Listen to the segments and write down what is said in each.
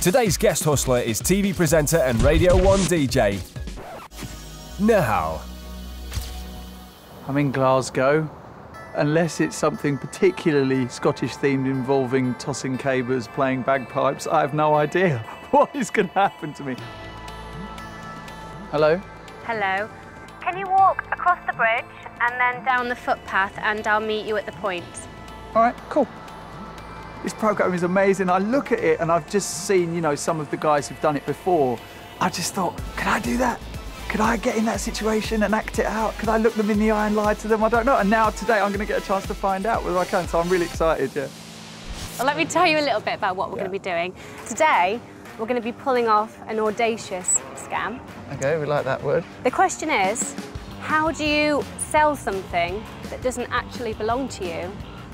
Today's guest hustler is TV presenter and Radio 1 DJ, Nihal. I'm in Glasgow. Unless it's something particularly Scottish themed involving tossing cabers, playing bagpipes, I have no idea what is going to happen to me. Hello? Hello. Can you walk across the bridge and then down the footpath and I'll meet you at the point? All right, cool. This program is amazing. I look at it and I've just seen, you know, some of the guys who've done it before. I just thought, can I do that? Could I get in that situation and act it out? Could I look them in the eye and lie to them? I don't know. And now today I'm going to get a chance to find out whether I can. So I'm really excited, yeah. Well, let me tell you a little bit about what we're Yeah. going to be doing. Today, we're going to be pulling off an audacious scam. Okay, we like that word. The question is, how do you sell something that doesn't actually belong to you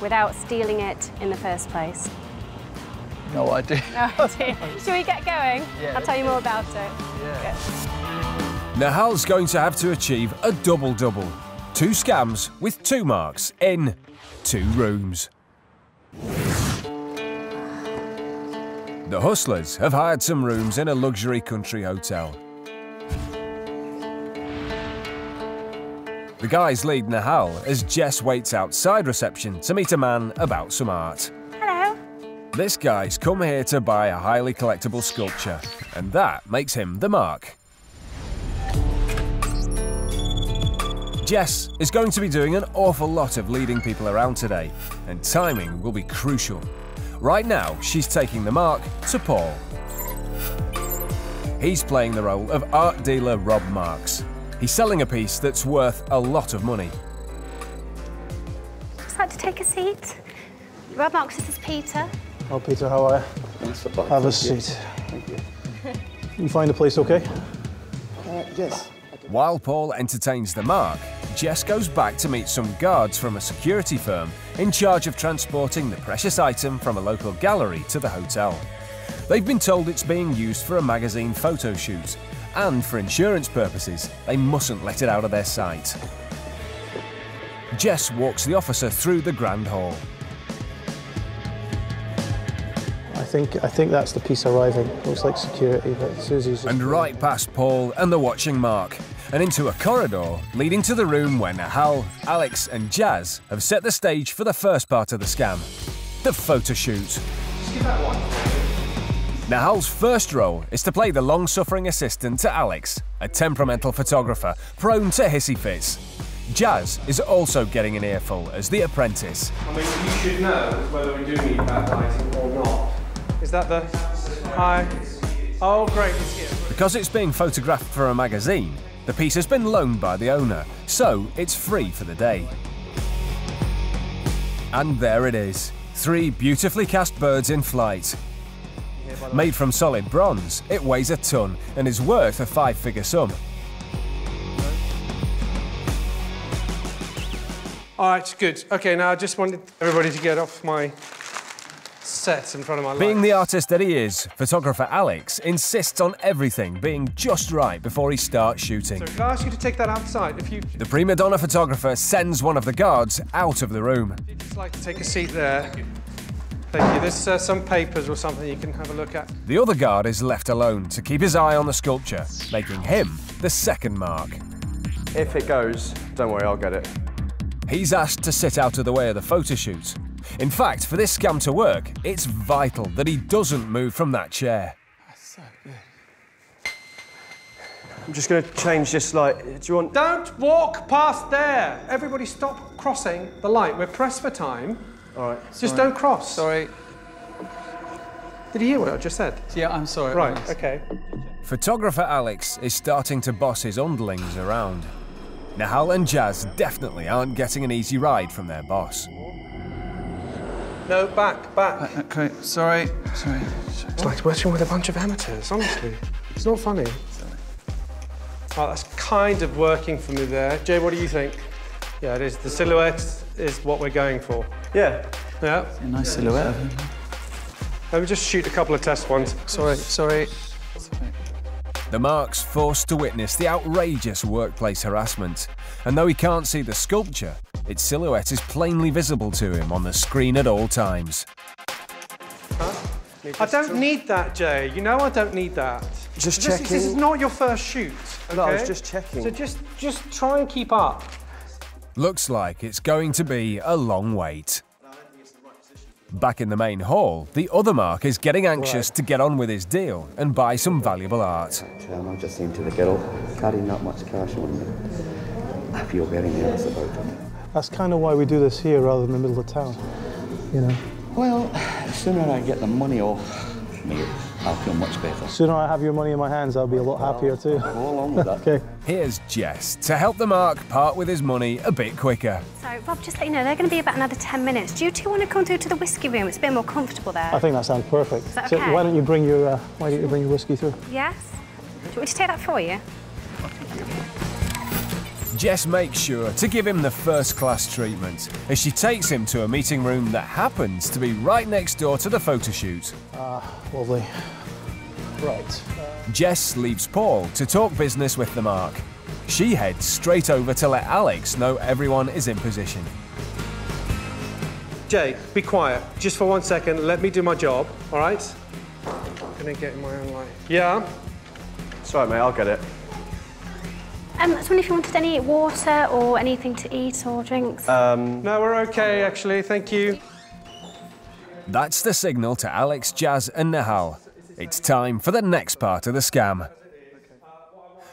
without stealing it in the first place? No idea. No idea. Shall we get going? Yeah, I'll tell you more about it. Yeah. Nihal's going to have to achieve a double double. Two scams with two marks in two rooms. The hustlers have hired some rooms in a luxury country hotel. The guys lead Nihal as Jess waits outside reception to meet a man about some art. Hello. This guy's come here to buy a highly collectible sculpture, and that makes him the mark. Jess is going to be doing an awful lot of leading people around today, and timing will be crucial. Right now, she's taking the mark to Paul. He's playing the role of art dealer Rob Marks. He's selling a piece that's worth a lot of money. Just like to take a seat. Rob Marks, this is Peter. Oh, Peter, how are you? Have a seat. Thank you Can find the place okay? Yes. While Paul entertains the mark, Jess goes back to meet some guards from a security firm in charge of transporting the precious item from a local gallery to the hotel. They've been told it's being used for a magazine photo shoot, and for insurance purposes, they mustn't let it out of their sight. Jess walks the officer through the grand hall. I think I think that's the piece arriving. Looks like security, but Susie's. and right past Paul and the watching Mark, and into a corridor leading to the room where Nihal, Alex, and Jazz have set the stage for the first part of the scam the photo shoot. Nihal's first role is to play the long suffering assistant to Alex, a temperamental photographer prone to hissy fits. Jazz is also getting an earful as the apprentice. I mean, you should know whether we do need backlighting or not. Is that the... Hi. Oh, great, it's here. Because it's being photographed for a magazine, the piece has been loaned by the owner, so it's free for the day. And there it is three beautifully cast birds in flight. Made from solid bronze, it weighs a ton and is worth a five figure sum. All right, good. Okay, now I just wanted everybody to get off my set in front of my Being light. the artist that he is, photographer Alex insists on everything being just right before he starts shooting. So can I ask you to take that outside? If you The prima donna photographer sends one of the guards out of the room. would just like to take a seat there. Thank you. There's uh, some papers or something you can have a look at. The other guard is left alone to keep his eye on the sculpture, making him the second mark. If it goes, don't worry, I'll get it. He's asked to sit out of the way of the photo shoot. In fact, for this scam to work, it's vital that he doesn't move from that chair. That's so good. I'm just going to change this light. Do you want? Don't walk past there. Everybody stop crossing the light. We're pressed for time. All right. Just don't cross. Sorry. Did you hear what I just said? Yeah, I'm sorry. Right, okay. Photographer Alex is starting to boss his underlings around. Nihal and Jazz definitely aren't getting an easy ride from their boss. No, back, back. Uh, uh, okay, sorry. Sorry. It's like working with a bunch of amateurs, honestly. It's not funny. Oh, that's kind of working for me there. Jay, what do you think? Yeah, it is. The silhouette is what we're going for. Yeah. Yeah. A nice silhouette of him. Let me just shoot a couple of test ones. Sorry, sorry. sorry. The Mark's forced to witness the outrageous workplace harassment, and though he can't see the sculpture, its silhouette is plainly visible to him on the screen at all times. Huh? I don't need that, Jay. You know I don't need that. Just this, checking. This is not your first shoot. Okay? No, I was just checking. So just, just try and keep up. Looks like it's going to be a long wait. Back in the main hall, the other Mark is getting anxious to get on with his deal and buy some valuable art. Um, I just saying to the girl, carrying that much cash on me, I feel very nervous about it. That's kind of why we do this here rather than the middle of town. You know, Well, the sooner I get the money off, mate, I'll feel much better. sooner I have your money in my hands, I'll be a lot happier too. Go along with that. Okay. Here's Jess to help the Mark part with his money a bit quicker. So, Rob, just let you know, they're going to be about another 10 minutes. Do you two want to come through to the whiskey room? It's a bit more comfortable there. I think that sounds perfect. that So okay? why don't you bring your uh, Why don't you bring your whiskey through? Yes? Do you want me to take that for you? Jess makes sure to give him the first class treatment as she takes him to a meeting room that happens to be right next door to the photo shoot. ah Lovely. Right. Jess leaves Paul to talk business with the Mark. She heads straight over to let Alex know everyone is in position. Jay, be quiet. Just for one second, let me do my job, all right? I'm gonna get in my own way. Yeah? Sorry, mate, I'll get it. Um, I was wondering if you wanted any water or anything to eat or drinks. No, we're okay, actually. Thank you. That's the signal to Alex, Jazz, and Nihal. It's time for the next part of the scam.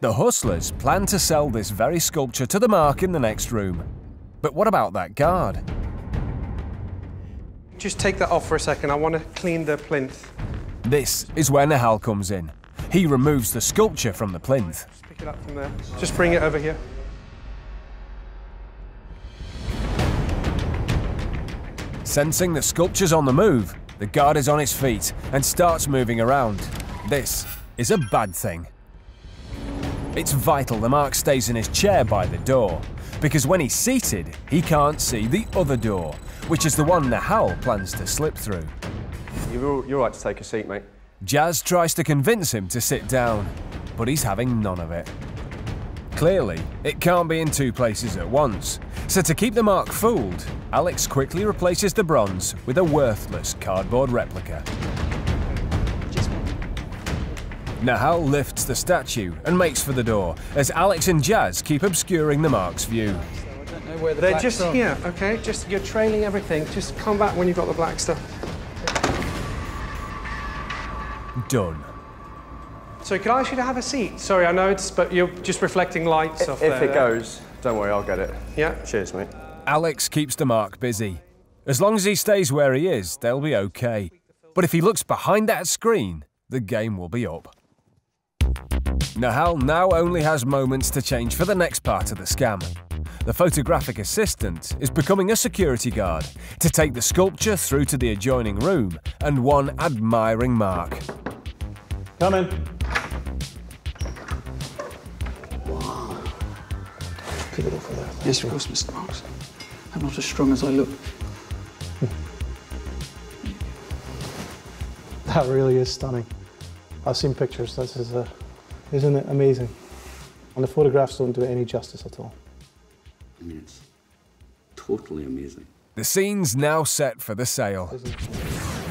The hustlers plan to sell this very sculpture to the Mark in the next room. But what about that guard? Just take that off for a second. I want to clean the plinth. This is where Nihal comes in. He removes the sculpture from the plinth. Pick it up from there. Just bring it over here. Sensing the sculpture's on the move, the guard is on his feet and starts moving around. This is a bad thing. It's vital the Mark stays in his chair by the door, because when he's seated, he can't see the other door, which is the one Nihal plans to slip through. You're, all- you're all right to take a seat, mate. Jazz tries to convince him to sit down, but he's having none of it. Clearly, it can't be in two places at once, so to keep the Mark fooled, Alex quickly replaces the bronze with a worthless cardboard replica. Nihal lifts the statue and makes for the door, as Alex and Jazz keep obscuring the Mark's view. They're just here, okay? Just you're trailing everything. Just come back when you've got the black stuff. Done. So can I ask you to have a seat? Sorry, I know it's, but you're just reflecting lights off If there. it goes, don't worry, I'll get it. Yeah. Cheers, mate. Alex keeps the Mark busy. As long as he stays where he is, they'll be okay. But if he looks behind that screen, the game will be up. Nihal now only has moments to change for the next part of the scam. The photographic assistant is becoming a security guard to take the sculpture through to the adjoining room and one admiring Mark. Come in. Yes, of course, Mr. Marks. I'm not as strong as I look. That really is stunning. I've seen pictures. This is a, isn't it amazing? And the photographs don't do it any justice at all. I mean, it's totally amazing. The scene's now set for the sale.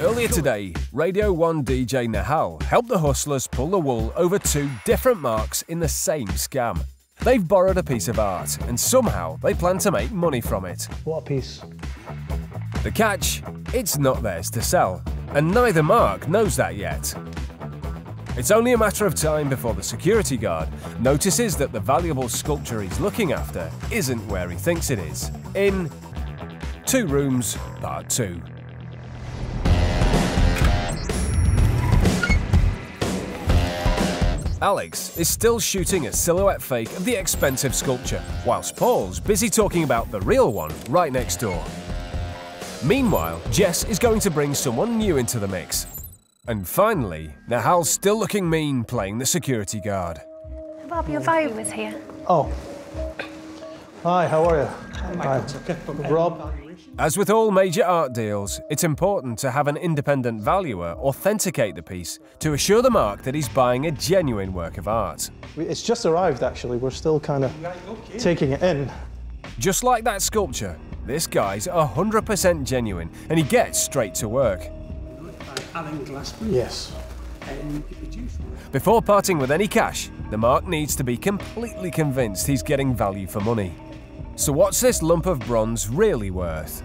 Earlier today, Radio 1 DJ Nihal helped the hustlers pull the wool over two different marks in the same scam. They've borrowed a piece of art, and somehow they plan to make money from it. What a piece. The catch? It's not theirs to sell, and neither Mark knows that yet. It's only a matter of time before the security guard notices that the valuable sculpture he's looking after isn't where he thinks it is. In Two Rooms, Part 2. Alex is still shooting a silhouette fake of the expensive sculpture, whilst Paul's busy talking about the real one right next door. Meanwhile, Jess is going to bring someone new into the mix. And finally, Nihal's still looking mean playing the security guard. Rob, your vote was here. Oh. Hi, how are you? Hi. Rob. As with all major art deals, it's important to have an independent valuer authenticate the piece to assure the mark that he's buying a genuine work of art. It's just arrived, actually. We're still kind of taking it in. Just like that sculpture, this guy's 100% genuine and he gets straight to work. Alan Glassman. Yes. And he produced Before parting with any cash, the Mark needs to be completely convinced he's getting value for money. So what's this lump of bronze really worth?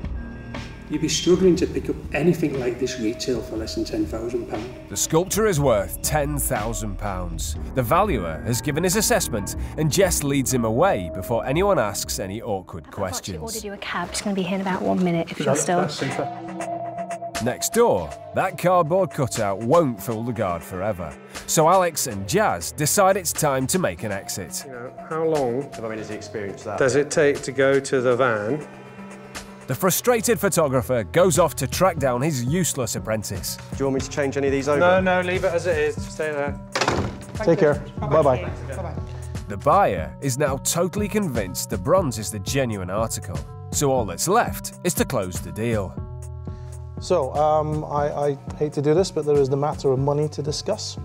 You'd be struggling to pick up anything like this retail for less than £10,000. The sculpture is worth £10,000. The valuer has given his assessment and Jess leads him away before anyone asks any awkward Actually questions. ordered you a cab. It's going to be here in about one minute if you're still. Next door, that cardboard cutout won't fool the guard forever. So Alex and Jazz decide it's time to make an exit. You know, how long I mean, has he experienced that? does it take to go to the van? The frustrated photographer goes off to track down his useless apprentice. Do you want me to change any of these over? No, no, leave it as it is. Stay there. Take care. Bye bye. The buyer is now totally convinced the bronze is the genuine article. So all that's left is to close the deal. So, um, I, I hate to do this, but there is the matter of money to discuss.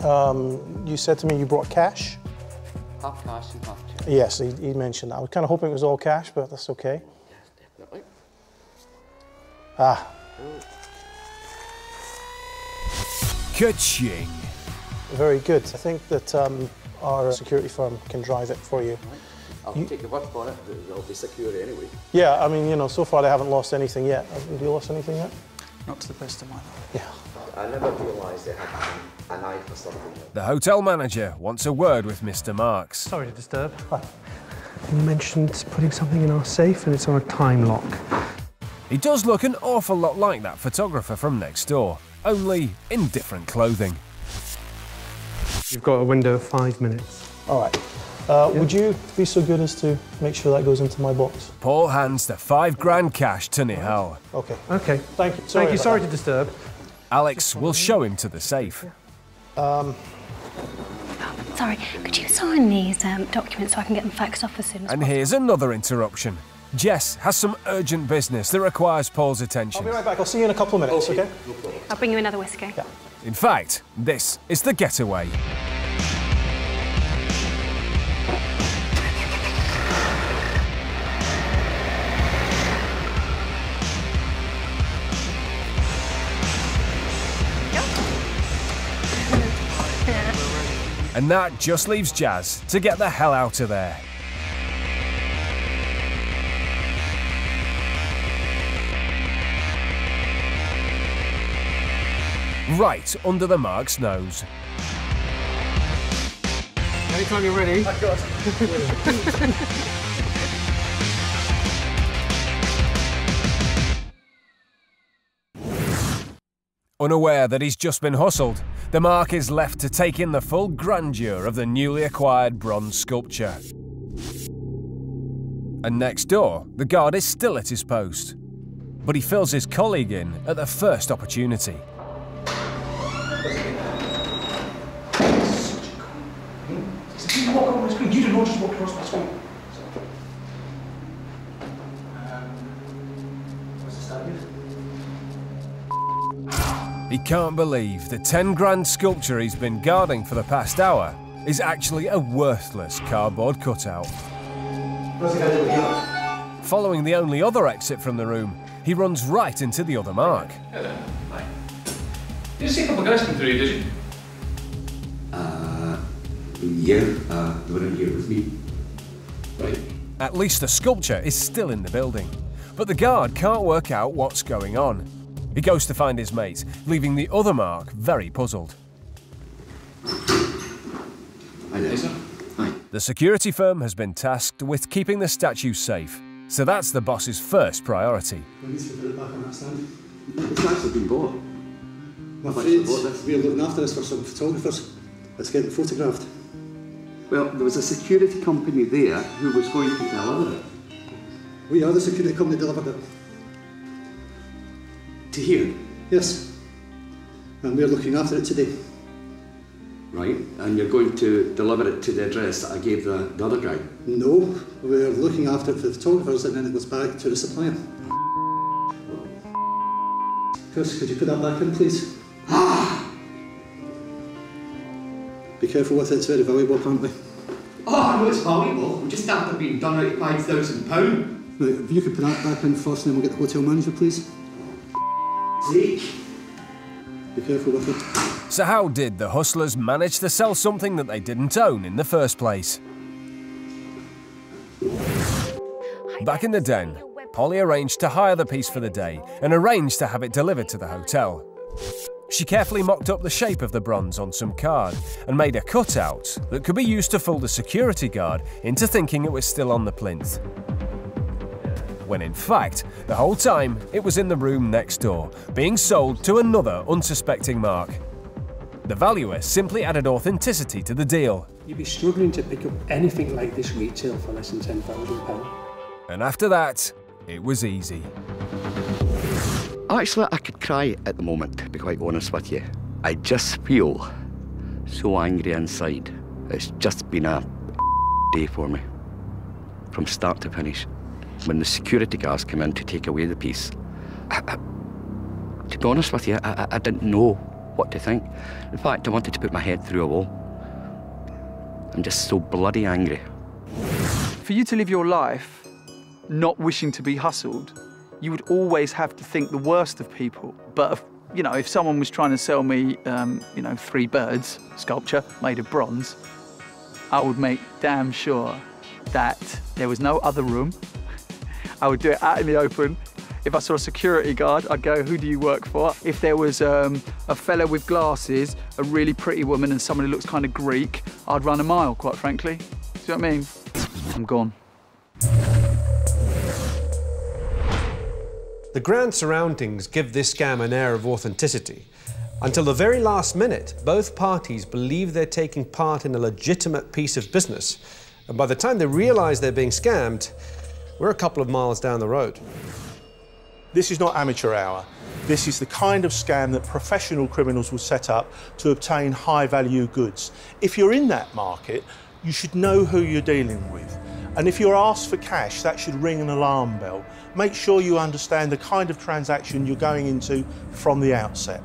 Um, you said to me you brought cash. Half cash and half check. Yes, he, he mentioned that. I was kind of hoping it was all cash, but that's okay. Yes, Definitely. Ah, Ka-ching! very good. I think that um, our security firm can drive it for you. I'll take your word for it. that It'll be secure anyway. Yeah, I mean, you know, so far they haven't lost anything yet. Have you lost anything yet? Not to the best of my knowledge. Yeah. I never realised they had an eye for something. The hotel manager wants a word with Mr. Marks. Sorry to disturb. You mentioned putting something in our safe and it's on a time lock. He does look an awful lot like that photographer from next door, only in different clothing. You've got a window of five minutes. All right. Uh, Would you be so good as to make sure that goes into my box? Paul hands the five grand cash to Nihal. Okay. Okay. Thank you. Thank you. Sorry that. to disturb. Alex will show him to the safe. Um. Sorry, could you sign these um, documents so I can get them faxed off as soon as And possible? here's another interruption. Jess has some urgent business that requires Paul's attention. I'll be right back. I'll see you in a couple of minutes, okay? I'll bring you another whiskey. In fact, this is the getaway. And that just leaves Jazz to get the hell out of there. Right under the Mark's nose. Anytime you're ready. Unaware that he's just been hustled, the Mark is left to take in the full grandeur of the newly acquired bronze sculpture. And next door, the guard is still at his post. But he fills his colleague in at the first opportunity. You not just walk across my screen. He can't believe the 10 grand sculpture he's been guarding for the past hour is actually a worthless cardboard cutout. Following the only other exit from the room, he runs right into the other Mark. Did You see a couple of guys come through, did you? Yeah, uh, they were in here with me. Right. At least the sculpture is still in the building. But the guard can't work out what's going on. He goes to find his mate, leaving the other Mark very puzzled. Hi there. sir. Hi. The security firm has been tasked with keeping the statue safe, so that's the boss's first priority. I need to put it back on that stand. It's actually been bought. I'm afraid we're looking after this for some photographers. It's getting photographed. Well, there was a security company there who was going to deliver it. We are the security company that delivered it. To here, Yes. And we're looking after it today. right? And you're going to deliver it to the address that I gave the, the other guy. No, we're looking after it for the photographers and then it goes back to the supplier. Chris, could you put that back in, please? Be careful with it, it's very valuable, apparently. Oh, I know it's valuable. Just after being done out of £5,000. Right, if you could put that back in first, then we'll get the hotel manager, please. Be careful with it. So how did the hustlers manage to sell something that they didn't own in the first place? Back in the den, Polly arranged to hire the piece for the day and arranged to have it delivered to the hotel. She carefully mocked up the shape of the bronze on some card and made a cutout that could be used to fool the security guard into thinking it was still on the plinth. When in fact, the whole time it was in the room next door, being sold to another unsuspecting mark. The valuer simply added authenticity to the deal. You'd be struggling to pick up anything like this retail for less than £10,000. And after that, it was easy. Actually, I could cry at the moment, to be quite honest with you. I just feel so angry inside. It's just been a day for me, from start to finish. When the security guards came in to take away the piece, I, I, to be honest with you, I, I didn't know what to think. In fact, I wanted to put my head through a wall. I'm just so bloody angry. For you to live your life not wishing to be hustled, you would always have to think the worst of people. But, if, you know, if someone was trying to sell me, um, you know, three birds sculpture made of bronze, I would make damn sure that there was no other room. I would do it out in the open. If I saw a security guard, I'd go, who do you work for? If there was um, a fella with glasses, a really pretty woman and someone who looks kind of Greek, I'd run a mile, quite frankly. See what I mean? I'm gone. The grand surroundings give this scam an air of authenticity. Until the very last minute, both parties believe they're taking part in a legitimate piece of business. And by the time they realise they're being scammed, we're a couple of miles down the road. This is not amateur hour. This is the kind of scam that professional criminals will set up to obtain high value goods. If you're in that market, you should know who you're dealing with. And if you're asked for cash, that should ring an alarm bell. Make sure you understand the kind of transaction you're going into from the outset.